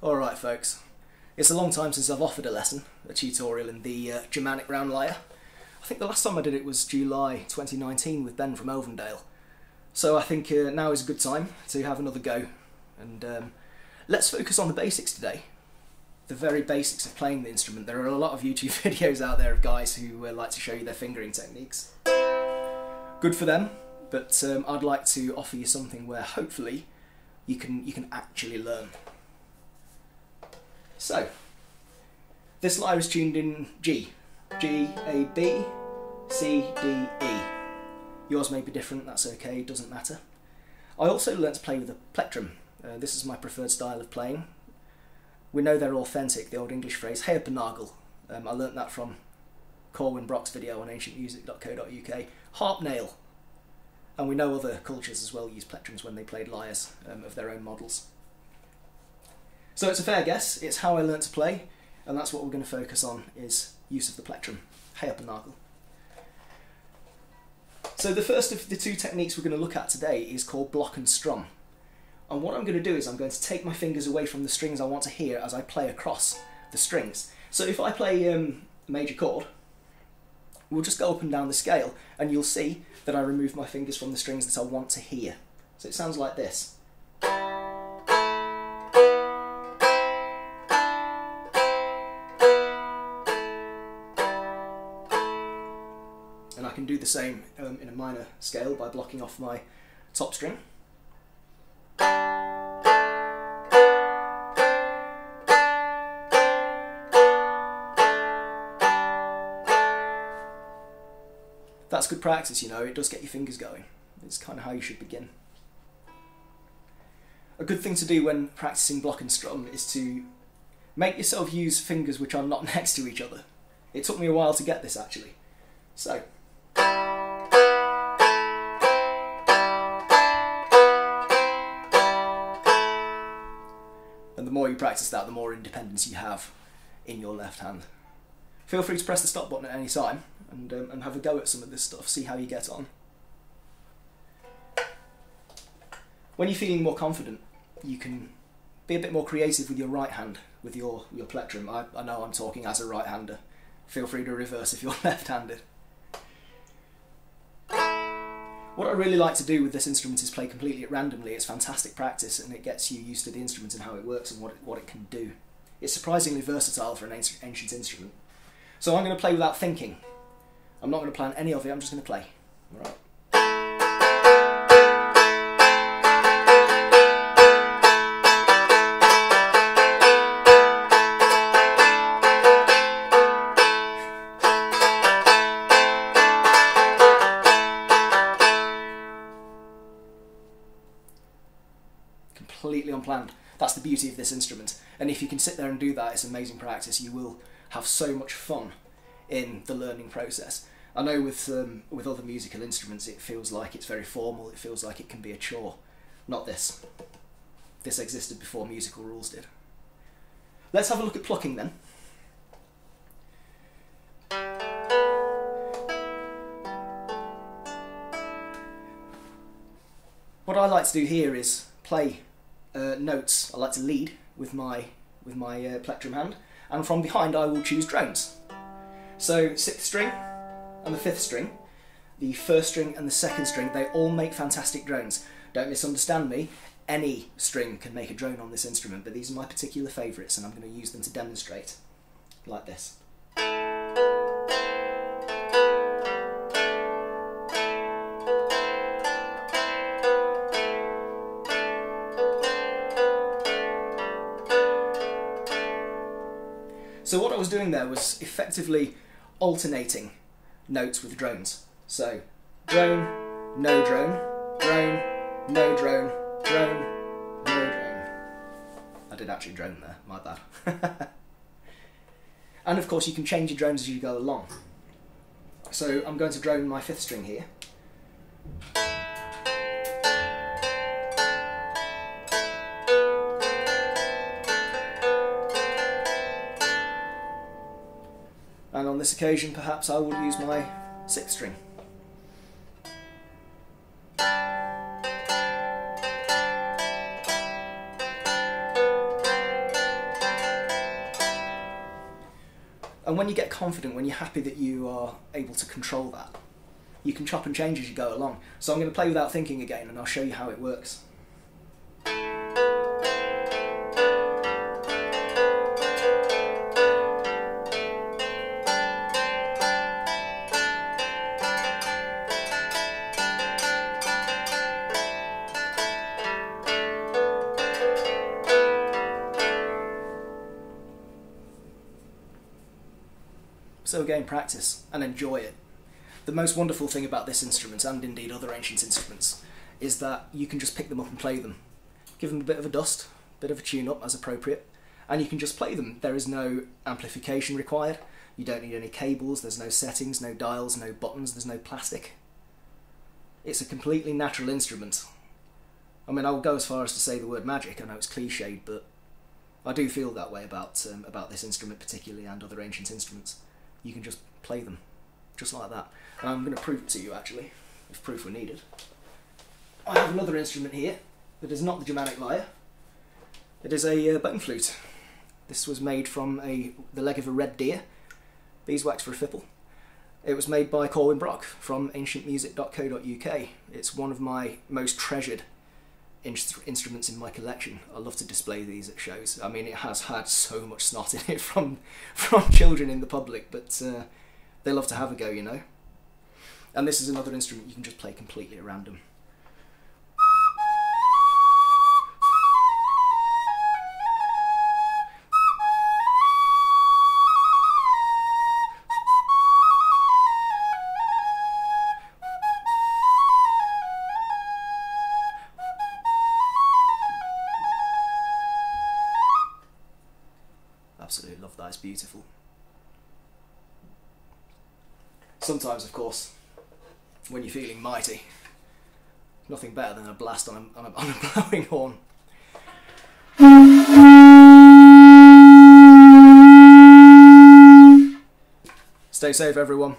Alright folks, it's a long time since I've offered a lesson, a tutorial in the uh, Germanic round lyre. I think the last time I did it was July 2019 with Ben from Elvendale. So I think uh, now is a good time to have another go. And um, let's focus on the basics today. The very basics of playing the instrument. There are a lot of YouTube videos out there of guys who uh, like to show you their fingering techniques. Good for them, but um, I'd like to offer you something where hopefully you can, you can actually learn. So, this lyre is tuned in G. G, A, B, C, D, E. Yours may be different, that's okay, doesn't matter. I also learnt to play with a plectrum. Uh, this is my preferred style of playing. We know they're authentic, the old English phrase, hearpenægl. Um, I learnt that from Corwen Broch's video on ancientmusic.co.uk. Harp nail. And we know other cultures as well use plectrums when they played lyres um, of their own models. So it's a fair guess, it's how I learnt to play, and that's what we're going to focus on, is use of the plectrum, hearpenægl. So the first of the two techniques we're going to look at today is called block and strum. And what I'm going to do is I'm going to take my fingers away from the strings I want to hear as I play across the strings. So if I play um, a major chord, we'll just go up and down the scale and you'll see that I remove my fingers from the strings that I want to hear. So it sounds like this. Can do the same um, in a minor scale by blocking off my top string. That's good practice, you know, it does get your fingers going. It's kind of how you should begin. A good thing to do when practicing block and strum is to make yourself use fingers which are not next to each other. It took me a while to get this actually. So, more you practice that, the more independence you have in your left hand. Feel free to press the stop button at any time and, um, and have a go at some of this stuff, see how you get on. When you're feeling more confident, you can be a bit more creative with your right hand, with your, your plectrum. I, I know I'm talking as a right-hander. Feel free to reverse if you're left-handed. What I really like to do with this instrument is play completely at randomly. It's fantastic practice and it gets you used to the instrument and how it works and what it, what it can do. It's surprisingly versatile for an ancient instrument. So I'm going to play without thinking. I'm not going to plan any of it, I'm just going to play. All right. Completely unplanned. That's the beauty of this instrument. And if you can sit there and do that, it's amazing practice. You will have so much fun in the learning process. I know with um, with other musical instruments, it feels like it's very formal. It feels like it can be a chore. Not this. This existed before musical rules did. Let's have a look at plucking then. What I like to do here is play uh, notes I like to lead with my with my uh, plectrum hand, and from behind I will choose drones. So sixth string and the fifth string, the first string and the second string, they all make fantastic drones. Don't misunderstand me, any string can make a drone on this instrument, but these are my particular favourites and I'm going to use them to demonstrate, like this. So what I was doing there was effectively alternating notes with drones. So drone, no drone, drone, no drone, drone, no drone. I did actually drone there, my bad. and of course you can change your drones as you go along. So I'm going to drone my fifth string here. this occasion, perhaps I will use my sixth string. And when you get confident, when you're happy that you are able to control that, you can chop and change as you go along. So I'm going to play without thinking again and I'll show you how it works. So again, practice and enjoy it. The most wonderful thing about this instrument, and indeed other ancient instruments, is that you can just pick them up and play them. Give them a bit of a dust, a bit of a tune up as appropriate, and you can just play them. There is no amplification required. You don't need any cables, there's no settings, no dials, no buttons, there's no plastic. It's a completely natural instrument. I mean, I will go as far as to say the word magic. I know it's cliched, but I do feel that way about um, about this instrument particularly and other ancient instruments. You can just play them, just like that. And I'm going to prove it to you actually, if proof were needed. I have another instrument here that is not the Germanic lyre. It is a uh, bone flute. This was made from a the leg of a red deer, beeswax for a fipple. It was made by Corwen Broch from ancientmusic.co.uk. It's one of my most treasured instruments in my collection. I love to display these at shows. I mean, it has had so much snot in it from from children in the public, but uh, they love to have a go, you know. And this is another instrument you can just play completely at random. It's beautiful. Sometimes, of course, when you're feeling mighty, nothing better than a blast on a, on a, on a blowing horn. Stay safe, everyone.